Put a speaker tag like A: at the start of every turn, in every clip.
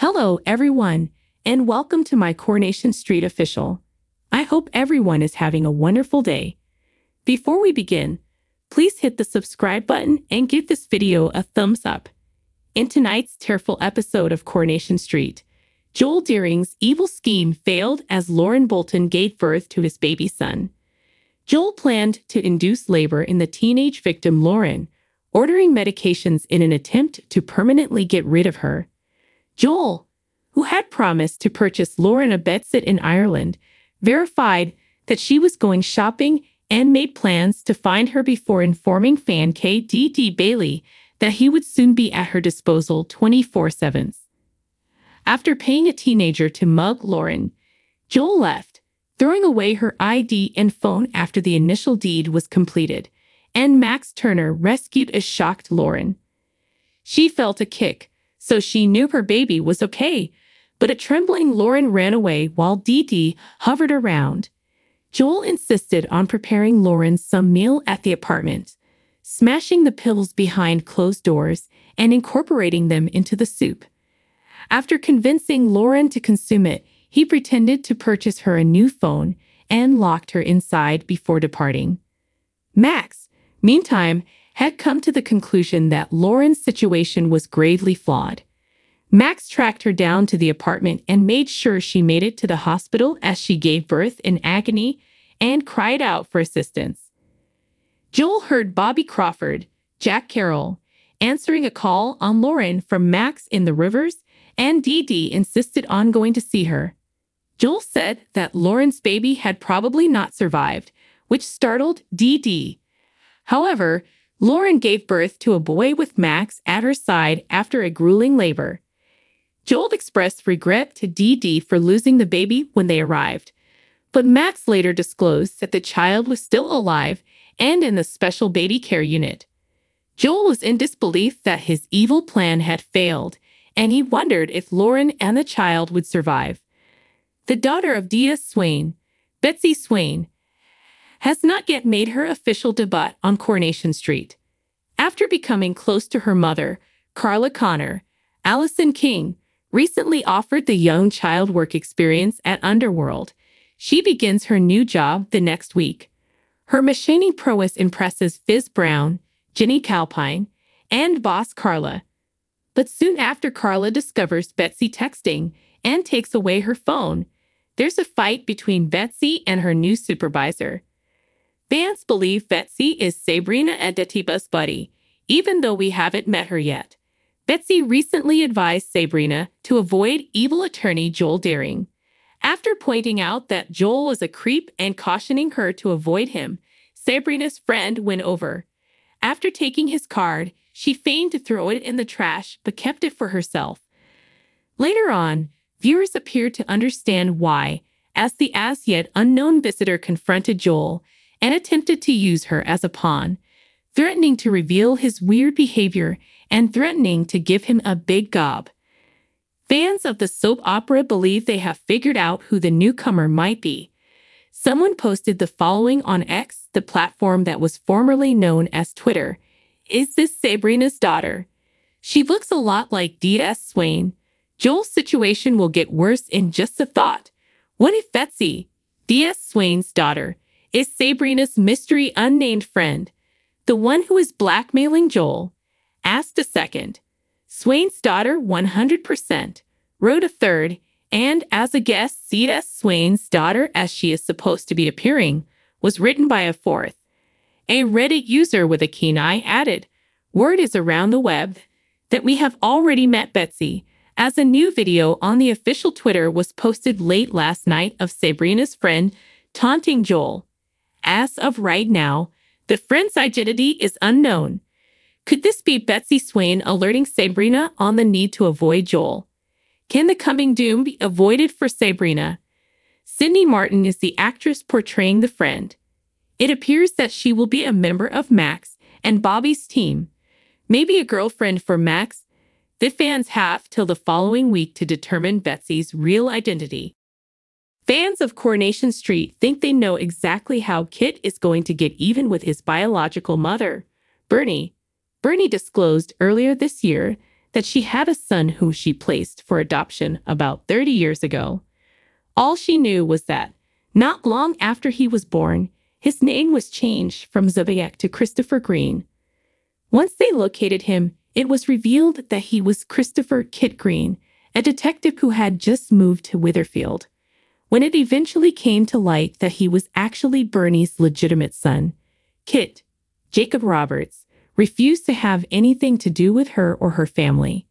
A: Hello, everyone, and welcome to my Coronation Street official. I hope everyone is having a wonderful day. Before we begin, please hit the subscribe button and give this video a thumbs up. In tonight's tearful episode of Coronation Street, Joel Deering's evil scheme failed as Lauren Bolton gave birth to his baby son. Joel planned to induce labor in the teenage victim Lauren, ordering medications in an attempt to permanently get rid of her. Joel, who had promised to purchase Lauren a bedsit in Ireland, verified that she was going shopping and made plans to find her before informing fan KDD Bailey that he would soon be at her disposal 24 7. After paying a teenager to mug Lauren, Joel left, throwing away her ID and phone after the initial deed was completed, and Max Turner rescued a shocked Lauren. She felt a kick, so she knew her baby was okay, but a trembling Lauren ran away while Dee Dee hovered around. Joel insisted on preparing Lauren some meal at the apartment, smashing the pills behind closed doors and incorporating them into the soup. After convincing Lauren to consume it, he pretended to purchase her a new phone and locked her inside before departing. Max, meantime, had come to the conclusion that Lauren's situation was gravely flawed. Max tracked her down to the apartment and made sure she made it to the hospital as she gave birth in agony and cried out for assistance. Joel heard Bobby Crawford, Jack Carroll, answering a call on Lauren from Max in the Rivers, and Dee Dee insisted on going to see her. Joel said that Lauren's baby had probably not survived, which startled Dee Dee. However, Lauren gave birth to a boy with Max at her side after a grueling labor. Joel expressed regret to Dee for losing the baby when they arrived, but Max later disclosed that the child was still alive and in the special baby care unit. Joel was in disbelief that his evil plan had failed, and he wondered if Lauren and the child would survive. The daughter of D.S. Swain, Betsy Swain, has not yet made her official debut on Coronation Street. After becoming close to her mother, Carla Connor, Alison King recently offered the young child work experience at Underworld. She begins her new job the next week. Her machining prowess impresses Fizz Brown, Jennie McAlpine, and boss Carla. But soon after Carla discovers Betsy texting and takes away her phone, there's a fight between Betsy and her new supervisor. Fans believe Betsy is Sabrina Adetiba's buddy, even though we haven't met her yet. Betsy recently advised Sabrina to avoid evil attorney Joel Deering. After pointing out that Joel is a creep and cautioning her to avoid him, Sabrina's friend went over. After taking his card, she feigned to throw it in the trash but kept it for herself. Later on, viewers appeared to understand why, as the as yet unknown visitor confronted Joel and attempted to use her as a pawn, threatening to reveal his weird behavior and threatening to give him a big gob. Fans of the soap opera believe they have figured out who the newcomer might be. Someone posted the following on X, the platform that was formerly known as Twitter. Is this Sabrina's daughter? She looks a lot like D.S. Swain. Joel's situation will get worse in just a thought. What if Betsy, D.S. Swain's daughter, is Sabrina's mystery unnamed friend, the one who is blackmailing Joel? Asked a second. Swain's daughter 100%, wrote a third, and as a guest, D.S. Swain's daughter, as she is supposed to be appearing, was written by a fourth. A Reddit user with a keen eye added, Word is around the web that we have already met Betsy, as a new video on the official Twitter was posted late last night of Sabrina's friend taunting Joel. As of right now, the friend's identity is unknown. Could this be Betsy Swain alerting Sabrina on the need to avoid Joel? Can the coming doom be avoided for Sabrina? Sydney Martin is the actress portraying the friend. It appears that she will be a member of Max and Bobby's team, maybe a girlfriend for Max. The fans have till the following week to determine Betsy's real identity. Fans of Coronation Street think they know exactly how Kit is going to get even with his biological mother, Bernie. Bernie disclosed earlier this year that she had a son who she placed for adoption about 30 years ago. All she knew was that, not long after he was born, his name was changed from Zodiac to Christopher Green. Once they located him, it was revealed that he was Christopher Kit Green, a detective who had just moved to Weatherfield. When it eventually came to light that he was actually Bernie's legitimate son, Kit, Jacob Roberts, refused to have anything to do with her or her family.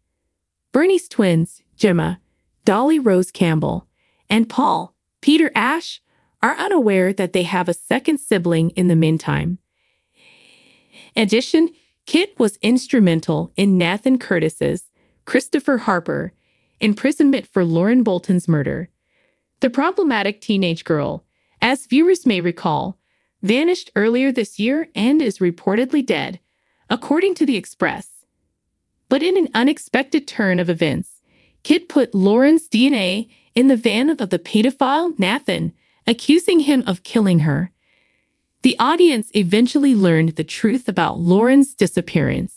A: Bernie's twins, Gemma, Dolly Rose Campbell, and Paul, Peter Ash, are unaware that they have a second sibling in the meantime. In addition, Kit was instrumental in Nathan Curtis's, Christopher Harper, imprisonment for Lauren Bolton's murder. The problematic teenage girl, as viewers may recall, vanished earlier this year and is reportedly dead, according to The Express. But in an unexpected turn of events, Kit put Lauren's DNA in the van of the pedophile Nathan, accusing him of killing her. The audience eventually learned the truth about Lauren's disappearance.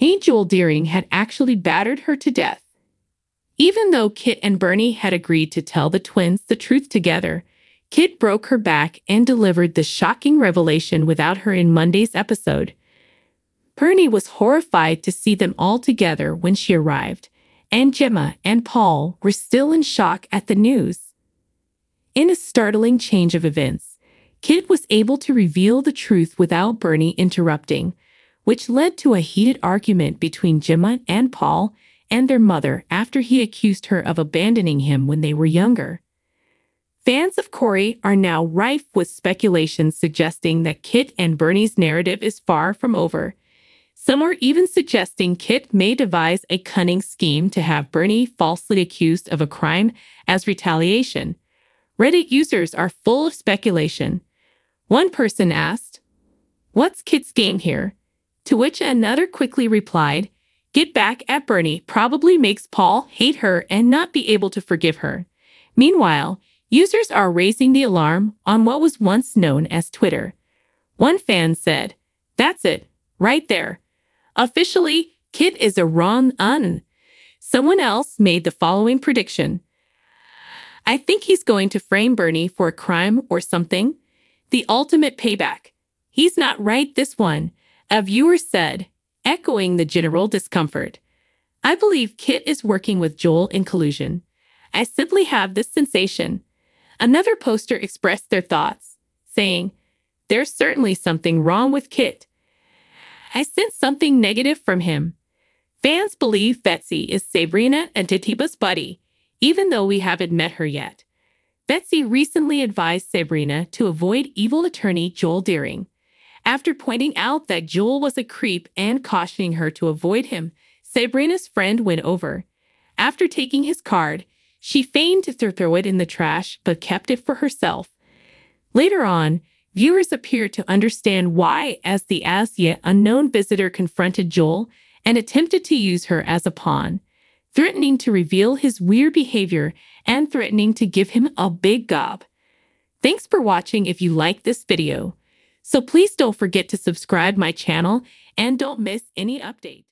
A: Angel Deering had actually battered her to death. Even though Kit and Bernie had agreed to tell the twins the truth together, Kit broke her back and delivered the shocking revelation without her in Monday's episode. Bernie was horrified to see them all together when she arrived, and Gemma and Paul were still in shock at the news. In a startling change of events, Kit was able to reveal the truth without Bernie interrupting, which led to a heated argument between Gemma and Paul and their mother after he accused her of abandoning him when they were younger. Fans of Corrie are now rife with speculations suggesting that Kit and Bernie's narrative is far from over. Some are even suggesting Kit may devise a cunning scheme to have Bernie falsely accused of a crime as retaliation. Reddit users are full of speculation. One person asked, What's Kit's game here? To which another quickly replied, Get back at Bernie probably makes Paul hate her and not be able to forgive her. Meanwhile, users are raising the alarm on what was once known as Twitter. One fan said, That's it, right there. Officially, Kit is a wrong un. Someone else made the following prediction. I think he's going to frame Bernie for a crime or something. The ultimate payback. He's not right this one. A viewer said, echoing the general discomfort. I believe Kit is working with Joel in collusion. I simply have this sensation. Another poster expressed their thoughts, saying, There's certainly something wrong with Kit. I sense something negative from him. Fans believe Betsy is Sabrina Adetiba's buddy, even though we haven't met her yet. Betsy recently advised Sabrina to avoid evil attorney Joel Deering. After pointing out that Joel was a creep and cautioning her to avoid him, Sabrina's friend went over. After taking his card, she feigned to throw it in the trash but kept it for herself. Later on, viewers appeared to understand why as the as yet unknown visitor confronted Joel and attempted to use her as a pawn, threatening to reveal his weird behavior and threatening to give him a big gob. Thanks for watching if you like this video. So please don't forget to subscribe my channel and don't miss any update.